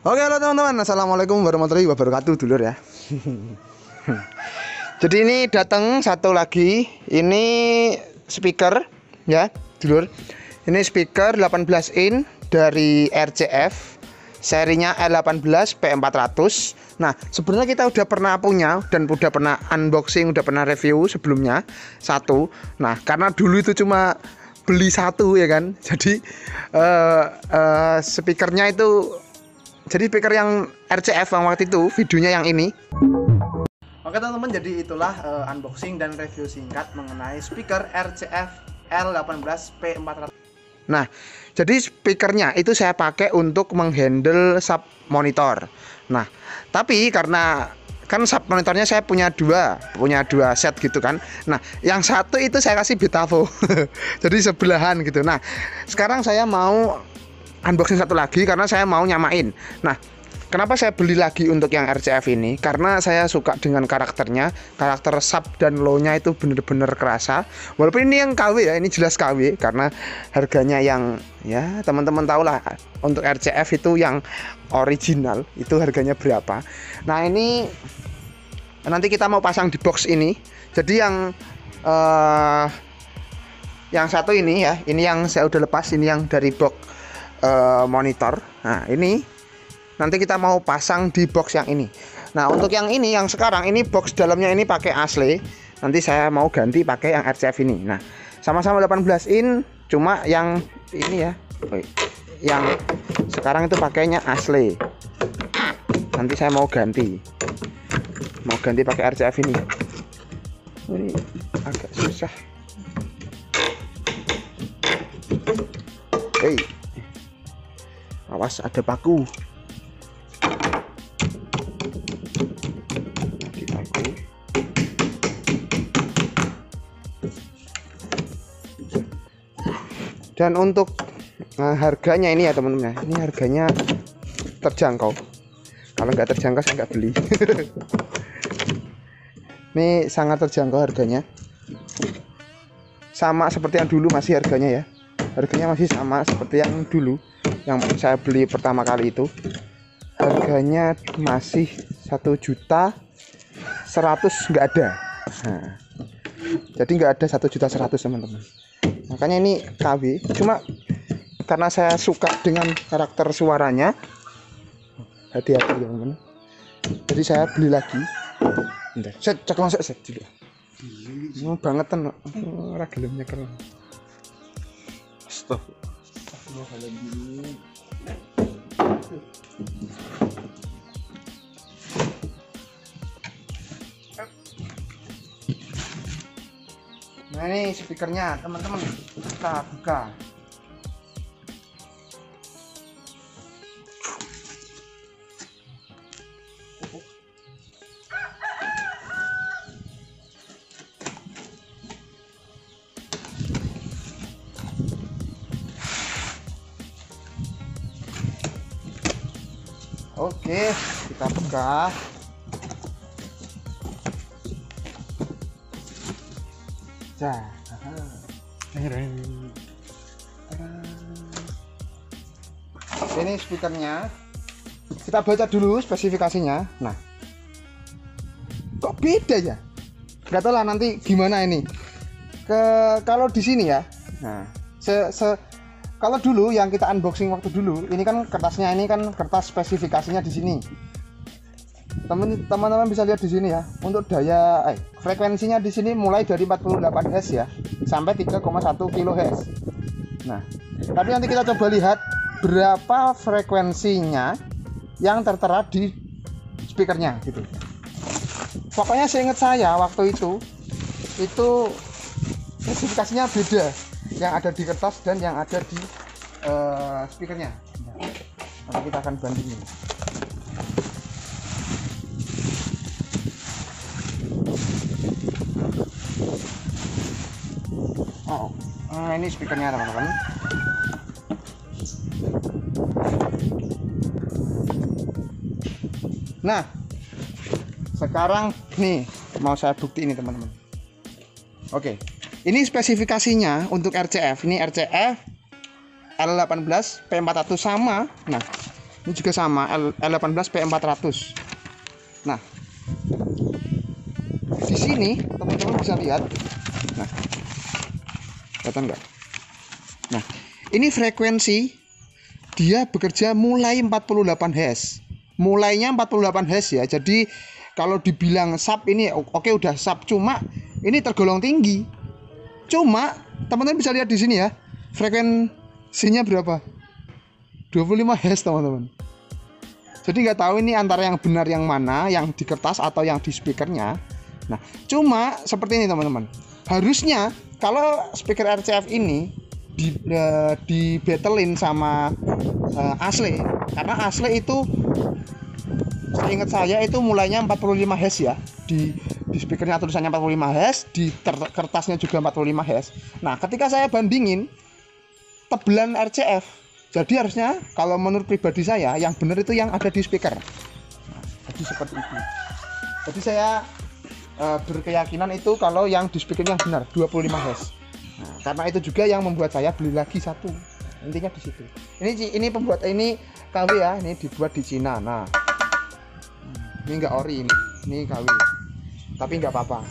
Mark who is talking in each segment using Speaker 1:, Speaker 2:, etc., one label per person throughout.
Speaker 1: Oke halo teman-teman. Assalamualaikum warahmatullahi wabarakatuh. Dulur ya. Jadi ini datang satu lagi. Ini speaker ya dulur. Ini speaker 18 in dari RCF Serinya L18 P400 Nah sebenarnya kita udah pernah punya Dan udah pernah unboxing Udah pernah review sebelumnya. Satu. Nah karena dulu itu cuma beli satu ya kan? Jadi uh, uh, speakernya itu jadi speaker yang RCF yang waktu itu videonya yang ini. Oke teman-teman jadi itulah uh, unboxing dan review singkat mengenai speaker RCF L18 P400 Nah jadi speakernya itu saya pakai untuk menghandle sub monitor. Nah tapi karena kan sub monitornya saya punya dua punya dua set gitu kan. Nah yang satu itu saya kasih Betavo. Jadi sebelahan gitu. Nah sekarang saya mau unboxing satu lagi karena saya mau nyamain. Nah, kenapa saya beli lagi untuk yang RCF ini? Karena saya suka dengan karakternya, karakter sub dan low-nya itu bener-bener kerasa. Walaupun ini yang KW ya, ini jelas KW karena harganya yang ya teman-teman tahu lah untuk RCF itu yang original itu harganya berapa. Nah, ini nanti kita mau pasang di box ini. Jadi yang uh, yang satu ini ya, ini yang saya udah lepas, ini yang dari box uh, monitor. Nah, ini nanti kita mau pasang di box yang ini. Nah, untuk yang ini yang sekarang ini box dalamnya ini pakai asli. Nanti saya mau ganti pakai yang RCF ini. Nah, sama-sama 18 in, cuma yang ini ya. Yang sekarang itu pakainya asli. Nanti saya mau ganti. Mau ganti pakai RCF ini. Ini agak susah. Hey awas ada paku. Dan untuk nah, harganya ini ya teman-teman ya, ini harganya terjangkau. Kalau nggak terjangkau saya nggak beli. Ini sangat terjangkau harganya. Sama seperti yang dulu masih harganya ya. Harganya masih sama seperti yang dulu yang saya beli pertama kali itu harganya masih satu juta seratus nggak ada. Nah, jadi nggak ada satu juta seratus teman-teman. Makanya ini KW cuma karena saya suka dengan karakter suaranya hati-hati teman-teman. Jadi saya beli lagi. Bentar. saya cek langsung saya dulu. Ini banget kan ragelemnya keren stop Nah ini speakernya teman-teman kita buka. Oke, kita buka. Nah, ini speakernya. Kita baca dulu spesifikasinya. Nah, kok beda ya? Gak tahu lah nanti gimana ini. Ke kalau di sini ya. Nah, se, se kalau dulu yang kita unboxing waktu dulu ini kan kertasnya ini kan kertas spesifikasinya di sini. Teman-teman bisa lihat di sini ya untuk daya eh, frekuensinya di sini mulai dari 48 Hz ya sampai 3,1 kHz nah tapi nanti kita coba lihat berapa frekuensinya yang tertera di speakernya gitu. Pokoknya seingat saya waktu itu itu spesifikasinya beda. Yang ada di kertas dan yang ada di uh, speakernya. Nanti kita akan bandingin. Oh nah ini speakernya teman-teman. Nah sekarang nih mau saya bukti ini teman-teman. Oke ini spesifikasinya untuk RCF. Ini RCF L18 P400 sama. Nah, ini juga sama. L, L18 P400 nah di sini teman-teman bisa lihat. Nah kelihatan nggak? Nah ini frekuensi dia bekerja mulai 48 Hz mulainya 48 Hz ya. Jadi kalau dibilang sub ini oke udah sub. Cuma ini tergolong tinggi. Cuma teman-teman bisa lihat di sini ya frekuensinya berapa? 25 Hz teman-teman. Jadi nggak tahu ini antara yang benar yang mana yang di kertas atau yang di speakernya. Nah cuma seperti ini teman-teman. Harusnya kalau speaker RCF ini di, uh, di battlein sama uh, asli karena asli itu seingat saya itu mulainya 45 Hz ya. Di di speakernya tulisannya 45 Hz di kertasnya juga 45 Hz nah ketika saya bandingin tebelan RCF jadi harusnya kalau menurut pribadi saya yang benar itu yang ada di speaker. Nah, jadi seperti itu. Jadi saya uh, berkeyakinan itu kalau yang di speaker yang benar 25 Hz nah, karena itu juga yang membuat saya beli lagi satu. Intinya di situ. Ini ini pembuat ini KW ya ini dibuat di Cina. Nah ini enggak ori ini ini KW tapi nggak apa-apa.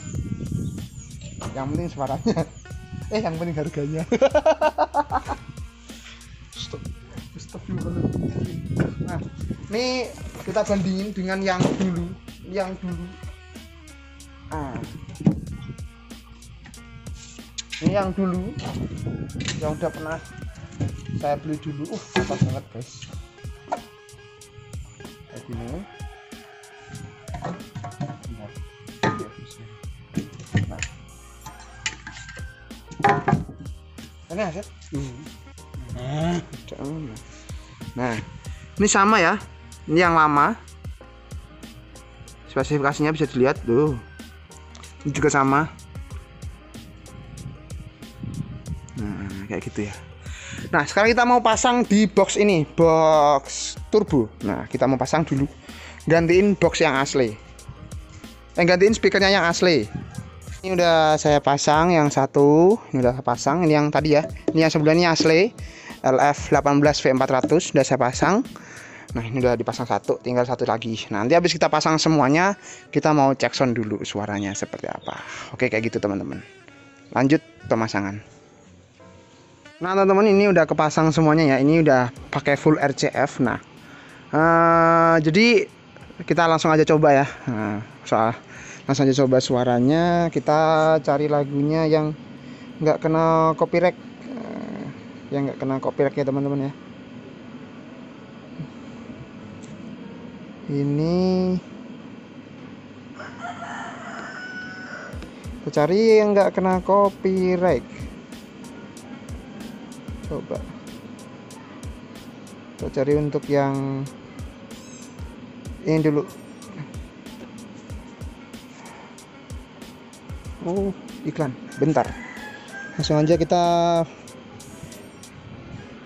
Speaker 1: Yang penting suaranya. Eh yang penting harganya nah ini kita bandingin dengan yang dulu. Yang dulu. Ah. Ini yang dulu. Yang udah pernah saya beli dulu. Uh mantap banget guys. Kayak gini. Ini aset. Nah, ini sama ya. Ini yang lama. Spesifikasinya bisa dilihat tuh. Ini juga sama. Nah, kayak gitu ya. Nah, sekarang kita mau pasang di box ini, box turbo. Nah, kita mau pasang dulu. Gantiin box yang asli. Eh, gantiin speakernya yang asli ini udah saya pasang yang satu ini udah saya pasang ini yang tadi ya ini yang sebelumnya asli LF 18 V400 udah saya pasang nah ini udah dipasang satu tinggal satu lagi. Nanti habis kita pasang semuanya kita mau cek sound dulu suaranya seperti apa. Oke kayak gitu teman-teman. Lanjut pemasangan. Nah teman-teman ini udah kepasang semuanya ya. Ini udah pakai full RCF nah uh, jadi kita langsung aja coba ya. Nah, soal langsung aja coba suaranya. Kita cari lagunya yang nggak kena copyright. Eh, yang nggak kena copyright ya teman-teman ya ini. Kita cari yang nggak kena copyright. Coba. Kita cari untuk yang ini dulu. Oh iklan. Bentar. Langsung aja kita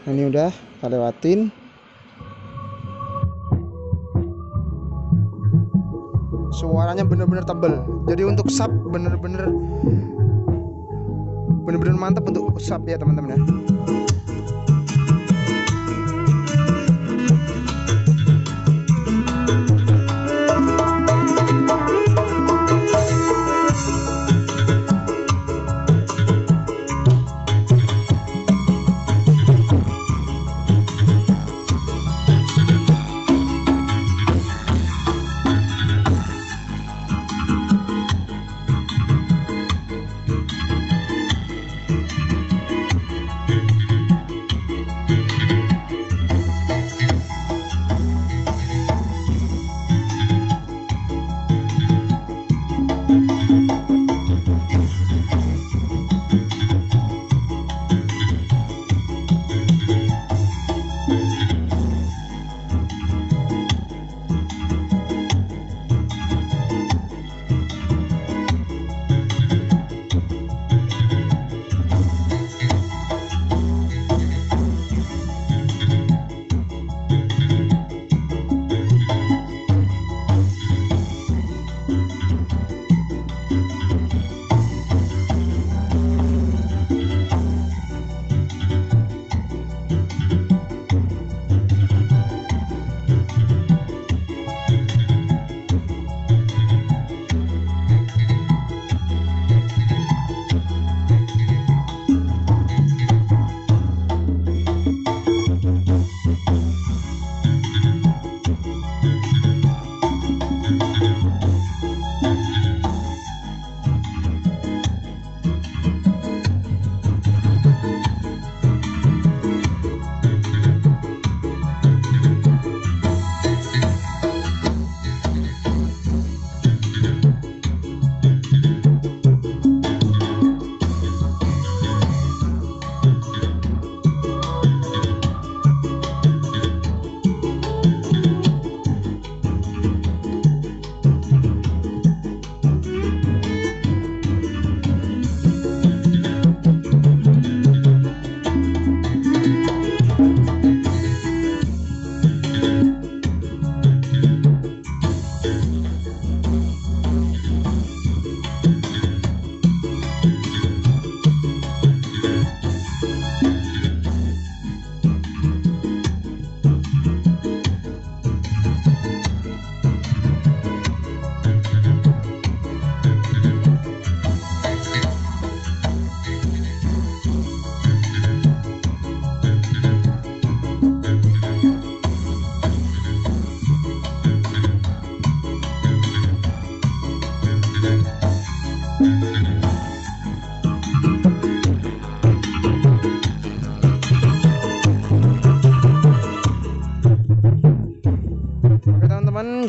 Speaker 1: ini udah kita lewatin suaranya bener-bener tebel. Jadi untuk sub bener-bener bener-bener mantap untuk sub ya teman-teman ya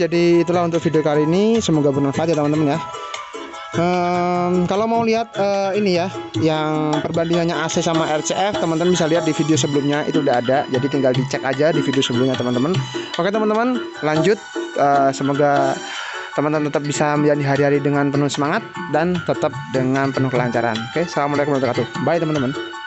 Speaker 1: jadi itulah untuk video kali ini. Semoga bermanfaat ya teman-teman ya. Um, kalau mau lihat uh, ini ya yang perbandingannya AC sama RCF teman-teman bisa lihat di video sebelumnya itu udah ada. Jadi tinggal dicek aja di video sebelumnya teman-teman. Oke teman-teman lanjut. Uh, semoga teman-teman tetap bisa menjalani hari-hari dengan penuh semangat dan tetap dengan penuh kelancaran. Oke assalamualaikum warahmatullahi wabarakatuh. Bye teman-teman